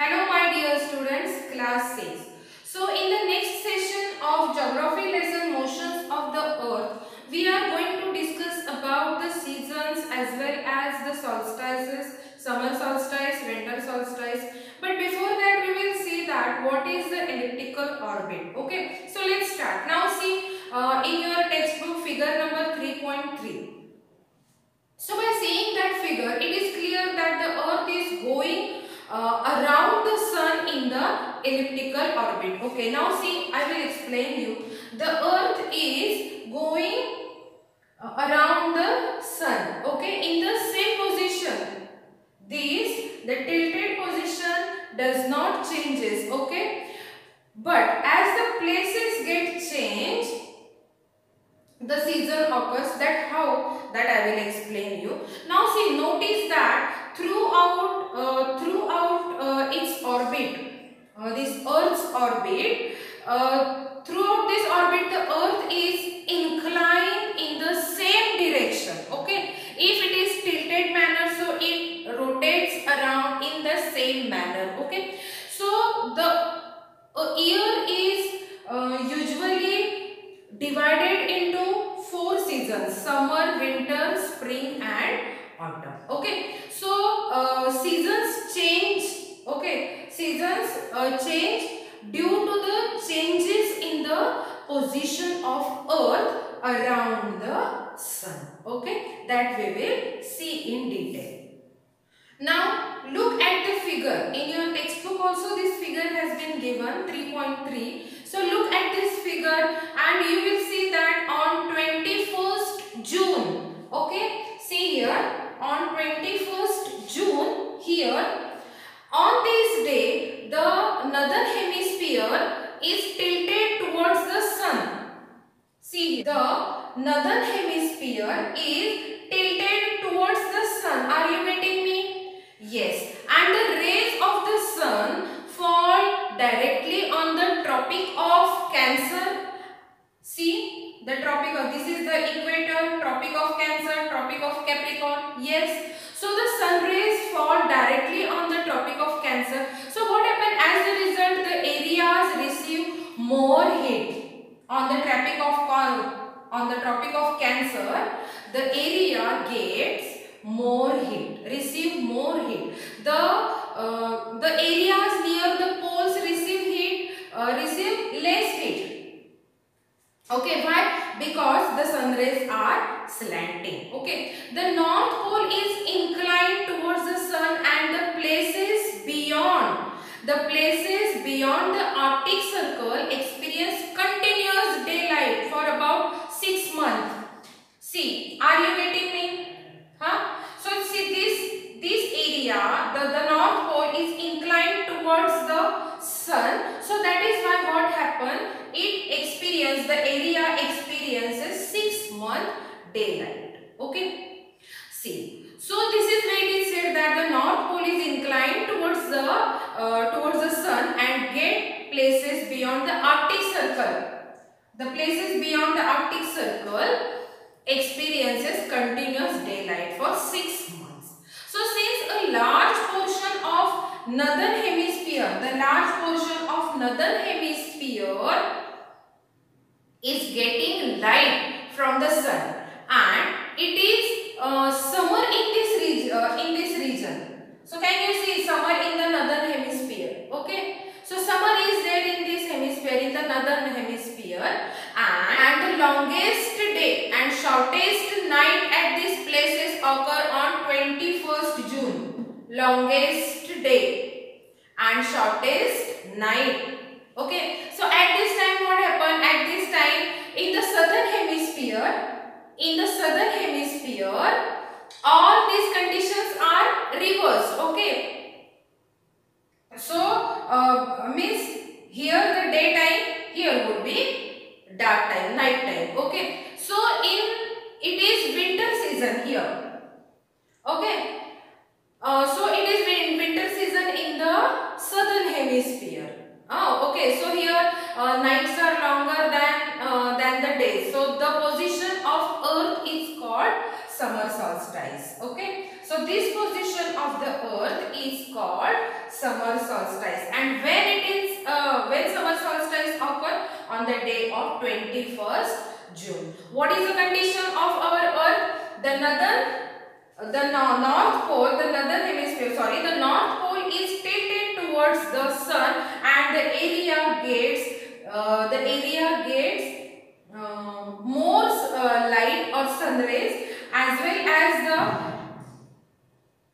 Hello my dear students, class 6. So in the next session of geography lesson motions of the earth, we are going to discuss about the seasons as well as the solstices, summer solstice, winter solstice. But before that we will see that what is the elliptical orbit. Okay, so let's start. Now see uh, in your textbook figure number 3.3. So by seeing that figure, it is clear that the earth is going uh, around the sun in the elliptical orbit. Okay, now see, I will explain you. The earth is going uh, around the sun. Okay, in the same position. This, the tilted position does not changes. Okay, but as the places get changed, the season occurs that how that I will explain you. Now see notice that throughout uh, throughout uh, its orbit uh, this earth's orbit uh, throughout this orbit the earth is inclined in the same direction okay? If it is tilted manner so it rotates around in the same manner okay? So the uh, year is uh, usually divided into four seasons summer winter spring and autumn okay? So uh, seasons change okay? Seasons uh, change position of earth around the sun okay that we will see in detail now look at the figure in your textbook also this figure has been given 3.3 so look at this figure and you will see that on 21st June. Okay. See here on 21st June here on this day the northern hemisphere is tilted towards the sun. See the northern hemisphere is tilted towards the sun. Are you getting me? Yes. And the rays of the sun fall directly on the tropic of Cancer. See the tropic of this is the equator, tropic of Cancer, tropic of Capricorn. Yes. So the sun rays fall directly on the tropic of Cancer. So what happened as a result the areas receive more heat on the tropic of on the tropic of Cancer. The area gets more heat, receive more heat. The uh, the areas near the poles receive heat, uh, receive less heat. Okay, why? Because the sun rays are slanting. Okay, the north pole is inclined towards the sun and the places beyond the places beyond the Arctic Circle experience continuous daylight for about 6 months. See, are you getting me? Huh? So see this this area, the, the north pole is inclined towards the sun. So that is why what happened? It experiences, the area experiences 6 month daylight. Okay. See. So this is where it said that the north pole is inclined towards the uh, towards the sun and get places beyond the Arctic circle. The places beyond the Arctic circle experiences continuous daylight for 6 months. So since a large portion of northern hemisphere, the large portion of northern hemisphere is getting light from the sun and it is uh, summer in this region uh, in this region. So can you see summer in the northern hemisphere? Okay. So summer is there in this hemisphere, in the northern hemisphere and, longest day and shortest night at these places occur on 21st June. Longest day and shortest night. Okay. So at this time what happened? At this time in the southern hemisphere, in the southern hemisphere all these conditions are reversed. Okay. So, uh, means here the daytime, here would be dark time, night time. Okay. So, in it is winter season here. Okay. Uh, so, it is win winter season in the southern hemisphere. Oh, okay. So, here uh, nights are longer than, uh, than the days. So, the position of earth is called summer solstice. Okay. So, this position of the earth is called summer solstice. And when it is, uh, when summer solstice occur? On the day of 21st June. What is the condition of our earth? The northern the north pole, the northern hemisphere, sorry, the north pole is tilted towards the sun and the area gets, uh, the area gets uh, more uh, light or sun rays as well as the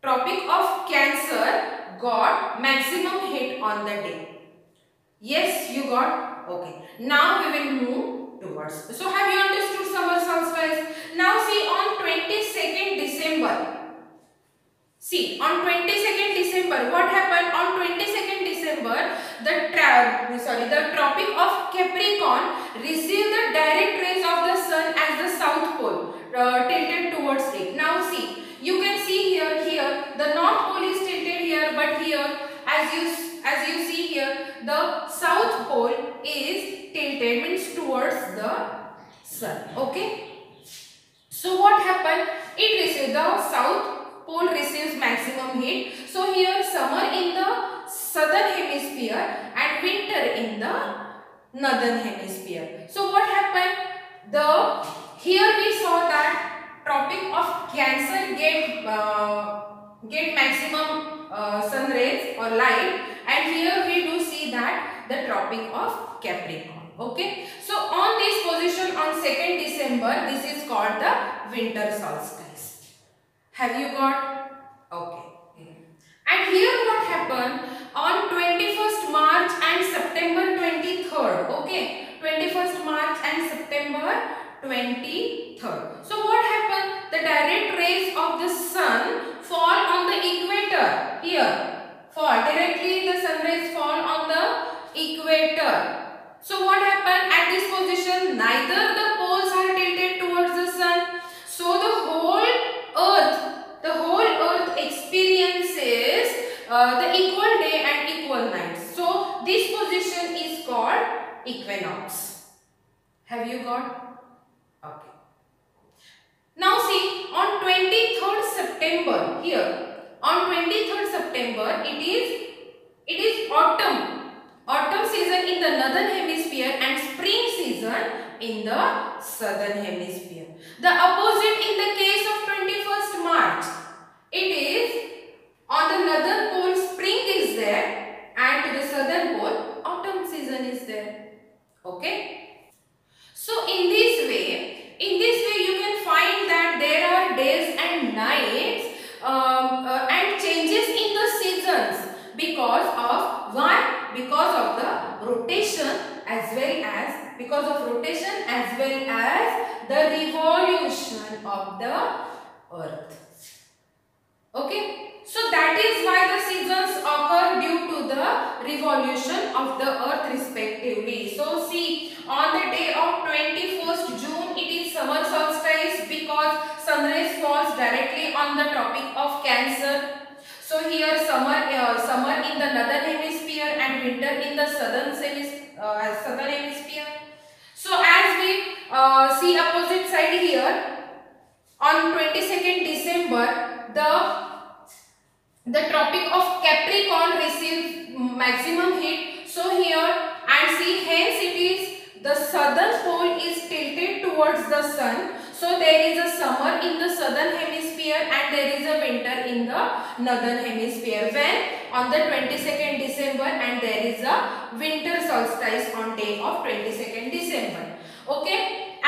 Tropic of Cancer got maximum hit on the day. Yes, you got? Okay. Now we will move towards. So have you understood summer solstice? Now see on 22nd December. See on 22nd December what happened on 22nd December the sorry the Tropic of Capricorn received the direct rays of the sun as the south pole uh, tilted towards it. Now see you can see here, here, the north pole is tilted here, but here, as you, as you see here, the south pole is tilted, the sun. Okay. So what happened? It receives, the south pole receives maximum heat. So here summer in the southern hemisphere and winter in the northern hemisphere. So what happened? The here we saw that Tropic of Cancer gave uh, get maximum uh, sun rays or light and here we do see that the Tropic of Capricorn. Okay. So on this position on 2nd December this is called the winter solstice. Have you got? Okay. And here what happened on 21st March and September 23rd. Okay. 21st March and September 23rd. So what happened? The direct rays of the sun fall on the equator here. Fall directly the sun rays fall on the equator. So what happened at this position? Neither the poles are tilted towards the sun. So the whole earth, the whole earth experiences uh, the equal day and equal night. So this position is called equinox. Have you got? Okay. Now see on 23rd September here on 23rd September it is it is autumn autumn season in the northern hemisphere and spring season in the southern hemisphere. The opposite in the case of 21st March it is on the northern pole spring is there and to the southern pole autumn season is there. Okay. So in this way, in this way you can find that there are days and nights um, uh, and changes in the seasons because of why? Because of the rotation as well as because of rotation as well as the revolution of the earth. Okay. So that is why the seasons occur due to the revolution of the earth respectively. So see on the day of 21st June it is summer solstice because sun rays falls directly on the tropic of cancer. So here summer uh, summer in the northern hemisphere and winter in the southern, uh, southern hemisphere. So as we uh, see opposite side here on 22nd December the the tropic of Capricorn receives maximum heat. So here and see hence it is the southern pole is tilted towards the sun. So there is a summer in the southern hemisphere and there is a winter in the northern hemisphere when on the 22nd December and there is a winter solstice on day of 22nd December. Okay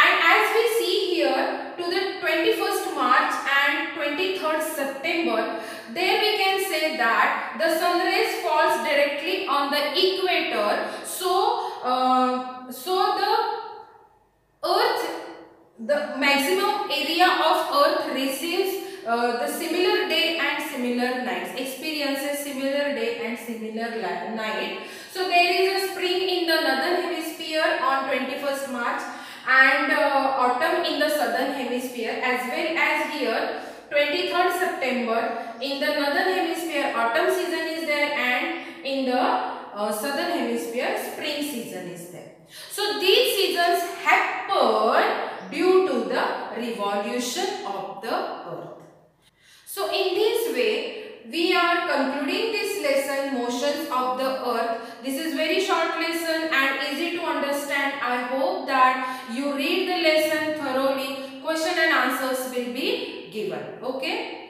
and as we see here to the 21st March and 23rd September there we can say that the sun rays falls directly on the equator. So, uh, so the earth, the maximum area of earth receives uh, the similar day and similar nights, experiences similar day and similar night. So there is a spring in the northern hemisphere on 21st March and uh, autumn in the southern hemisphere as well as here 23rd September in the northern hemisphere autumn season is there and in the uh, southern hemisphere spring season is there. So these seasons happen due to the revolution of the earth. So in this way we are concluding this lesson motions of the earth. This is very short lesson and easy to understand. I hope that you read the lesson thoroughly. Question and answers will be given. Okay.